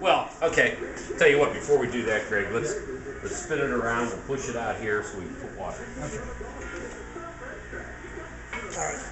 Well, okay. Tell you what, before we do that, Greg, let's let's spin it around and push it out here so we can put water. Okay. All right.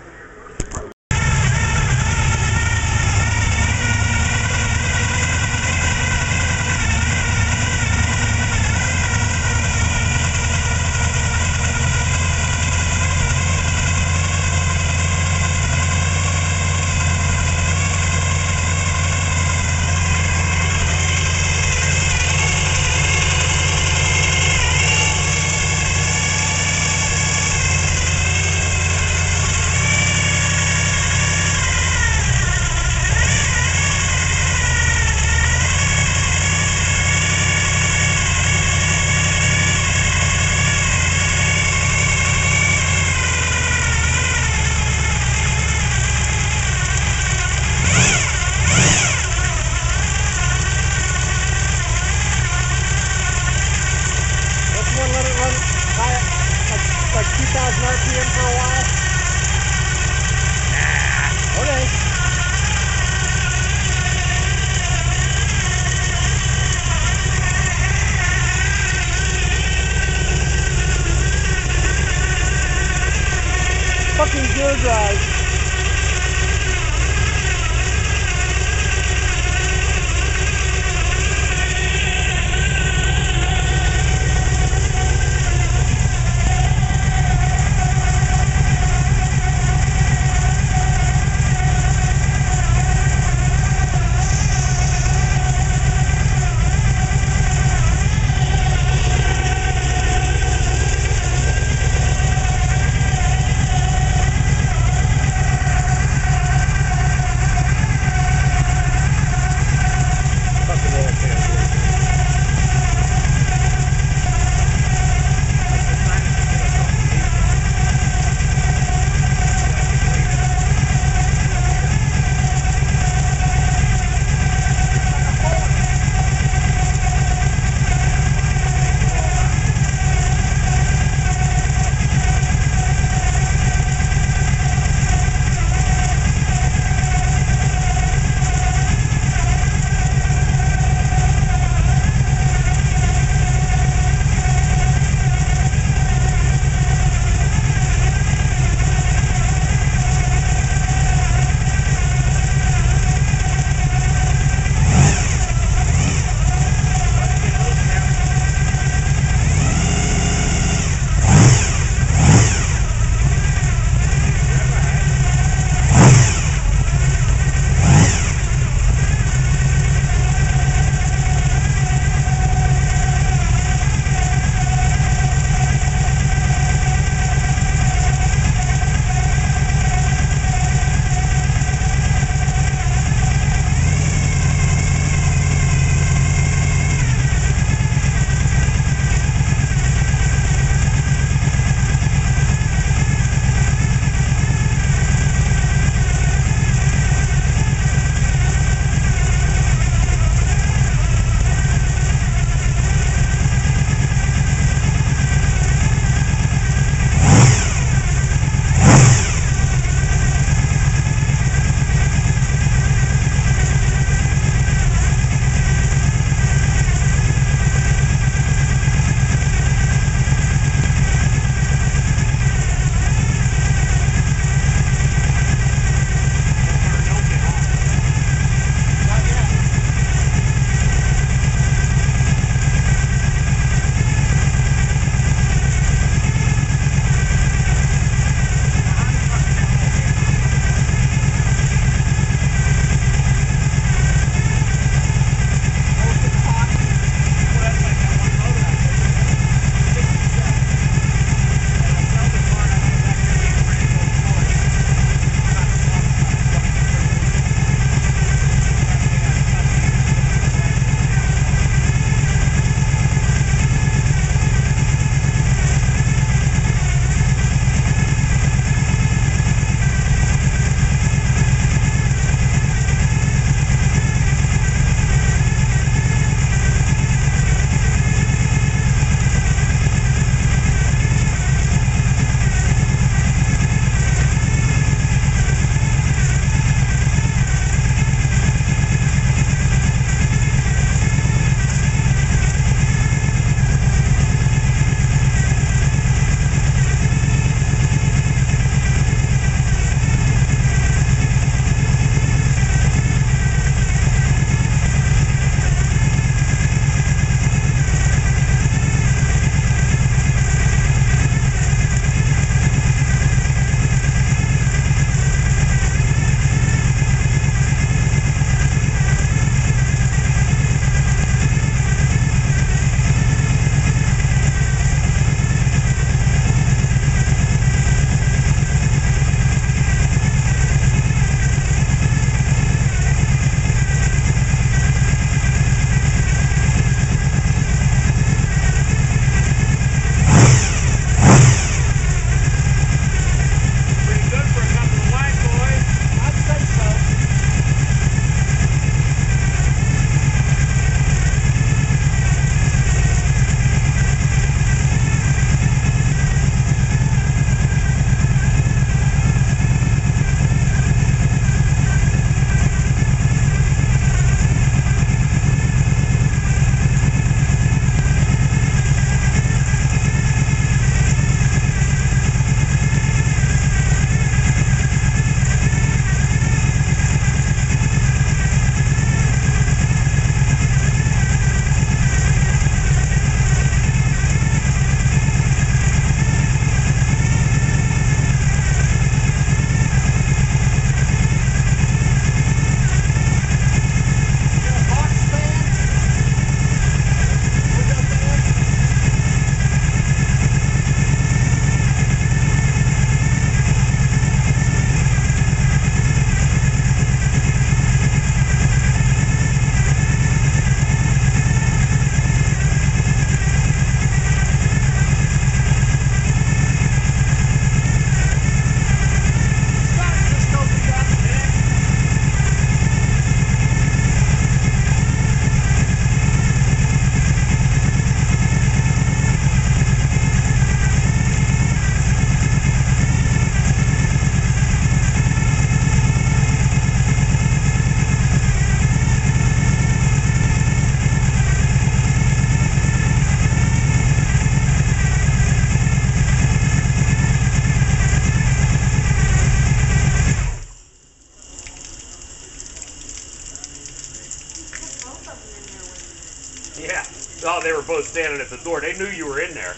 They were both standing at the door. They knew you were in there.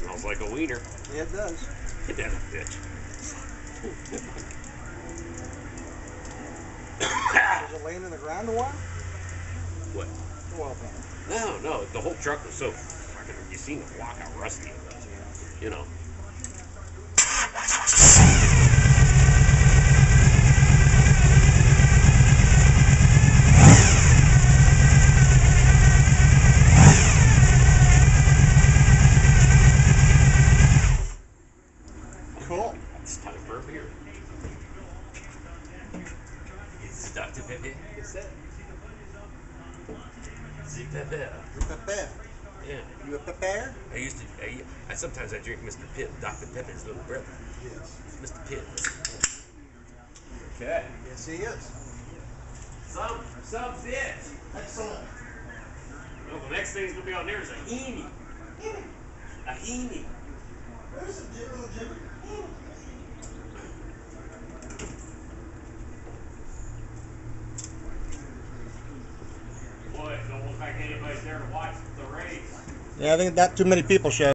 Smells like a wiener. Yeah, it does. Get that bitch. Was it laying in the ground a while? What? Oil pan. No, no. The whole truck was so fucking. You seen the walk how rusty it was. You know. Cool. It's time for a beer. It's Dr. Pepe. It's it. C'est Pepe. Pepper. Yeah. You a pepper? I used to. I, I sometimes I drink Mr. Pibb, Dr. Pepper's little brother. Yes. Mr. Pibb. Okay. Yes, he is. Some some bitch. Excellent. Well, the next thing's gonna be on there is a heaney. A heaney. There's some little Jimmy. Boy, it don't look like anybody's there to watch the race. Yeah, I think not too many people show.